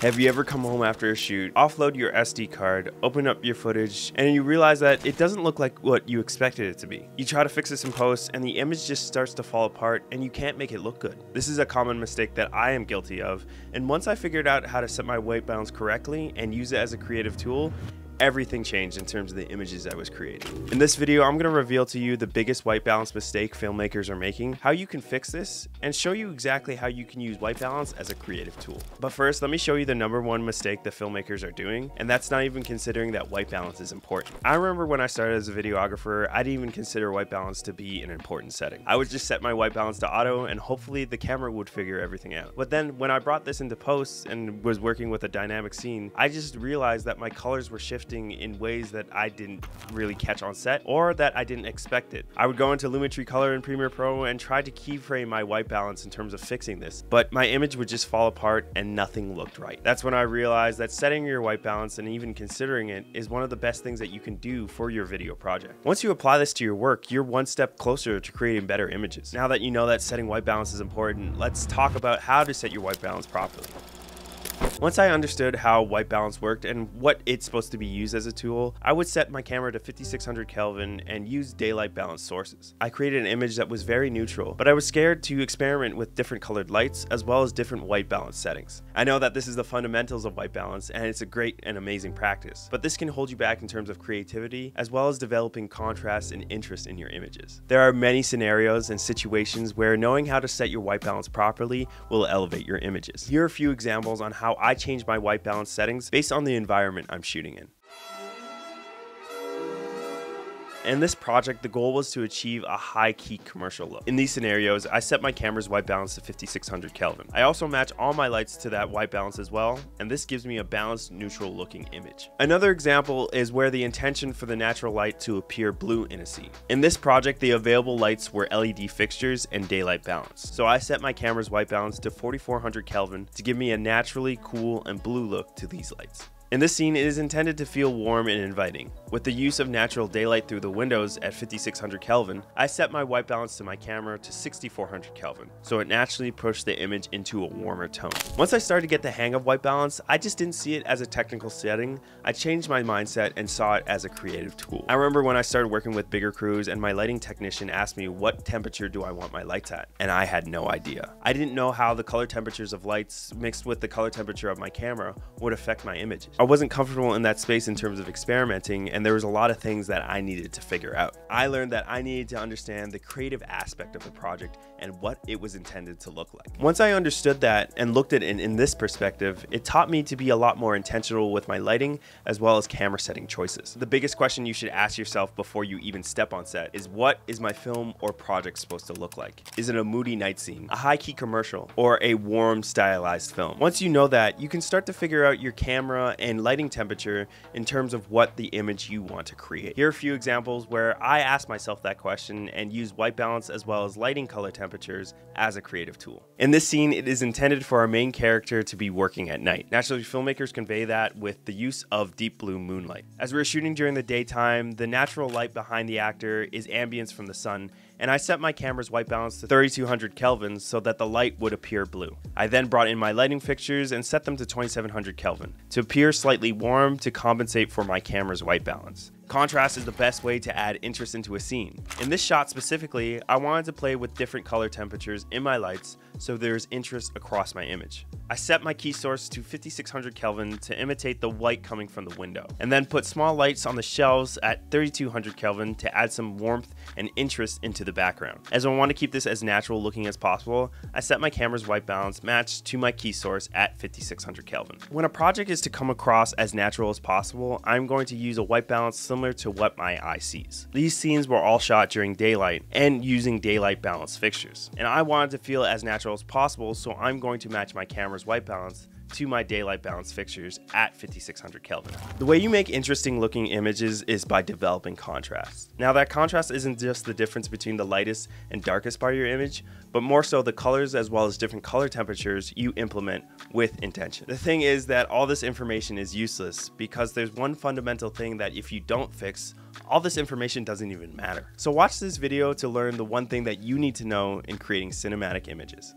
Have you ever come home after a shoot, offload your SD card, open up your footage, and you realize that it doesn't look like what you expected it to be? You try to fix this in post, and the image just starts to fall apart, and you can't make it look good. This is a common mistake that I am guilty of, and once I figured out how to set my white balance correctly and use it as a creative tool, everything changed in terms of the images I was creating. In this video, I'm to reveal to you the biggest white balance mistake filmmakers are making, how you can fix this, and show you exactly how you can use white balance as a creative tool. But first, let me show you the number one mistake the filmmakers are doing, and that's not even considering that white balance is important. I remember when I started as a videographer, I didn't even consider white balance to be an important setting. I would just set my white balance to auto, and hopefully the camera would figure everything out. But then when I brought this into post and was working with a dynamic scene, I just realized that my colors were shifting in ways that I didn't really catch on set or that I didn't expect it. I would go into Lumetri Color in Premiere Pro and try to keyframe my white balance in terms of fixing this, but my image would just fall apart and nothing looked right. That's when I realized that setting your white balance and even considering it is one of the best things that you can do for your video project. Once you apply this to your work, you're one step closer to creating better images. Now that you know that setting white balance is important, let's talk about how to set your white balance properly. Once I understood how white balance worked and what it's supposed to be used as a tool, I would set my camera to 5600 Kelvin and use daylight balance sources. I created an image that was very neutral, but I was scared to experiment with different colored lights as well as different white balance settings. I know that this is the fundamentals of white balance and it's a great and amazing practice, but this can hold you back in terms of creativity as well as developing contrast and interest in your images. There are many scenarios and situations where knowing how to set your white balance properly will elevate your images. Here are a few examples on how I I change my white balance settings based on the environment I'm shooting in. In this project, the goal was to achieve a high key commercial look. In these scenarios, I set my camera's white balance to 5600 Kelvin. I also match all my lights to that white balance as well, and this gives me a balanced, neutral looking image. Another example is where the intention for the natural light to appear blue in a scene. In this project, the available lights were LED fixtures and daylight balance. So I set my camera's white balance to 4400 Kelvin to give me a naturally cool and blue look to these lights. In this scene, it is intended to feel warm and inviting. With the use of natural daylight through the windows at 5600 Kelvin, I set my white balance to my camera to 6400 Kelvin, so it naturally pushed the image into a warmer tone. Once I started to get the hang of white balance, I just didn't see it as a technical setting, I changed my mindset and saw it as a creative tool. I remember when I started working with bigger crews and my lighting technician asked me what temperature do I want my lights at, and I had no idea. I didn't know how the color temperatures of lights mixed with the color temperature of my camera would affect my images. I wasn't comfortable in that space in terms of experimenting, and there was a lot of things that I needed to figure out. I learned that I needed to understand the creative aspect of the project and what it was intended to look like. Once I understood that and looked at it in this perspective, it taught me to be a lot more intentional with my lighting as well as camera setting choices. The biggest question you should ask yourself before you even step on set is what is my film or project supposed to look like? Is it a moody night scene, a high key commercial, or a warm stylized film? Once you know that, you can start to figure out your camera and and lighting temperature in terms of what the image you want to create. Here are a few examples where I asked myself that question and used white balance as well as lighting color temperatures as a creative tool. In this scene, it is intended for our main character to be working at night. Naturally, filmmakers convey that with the use of deep blue moonlight. As we are shooting during the daytime, the natural light behind the actor is ambience from the sun and I set my camera's white balance to 3200 Kelvin so that the light would appear blue. I then brought in my lighting fixtures and set them to 2700 Kelvin to appear slightly warm to compensate for my camera's white balance. Contrast is the best way to add interest into a scene. In this shot specifically, I wanted to play with different color temperatures in my lights so there's interest across my image. I set my key source to 5600 Kelvin to imitate the light coming from the window, and then put small lights on the shelves at 3200 Kelvin to add some warmth and interest into the background. As I want to keep this as natural looking as possible, I set my camera's white balance matched to my key source at 5600 Kelvin. When a project is to come across as natural as possible, I'm going to use a white balance similar similar to what my eye sees. These scenes were all shot during daylight and using daylight balance fixtures. And I wanted to feel as natural as possible, so I'm going to match my camera's white balance to my daylight balance fixtures at 5600 Kelvin. The way you make interesting looking images is by developing contrast. Now that contrast isn't just the difference between the lightest and darkest part of your image, but more so the colors as well as different color temperatures you implement with intention. The thing is that all this information is useless because there's one fundamental thing that if you don't fix, all this information doesn't even matter. So watch this video to learn the one thing that you need to know in creating cinematic images.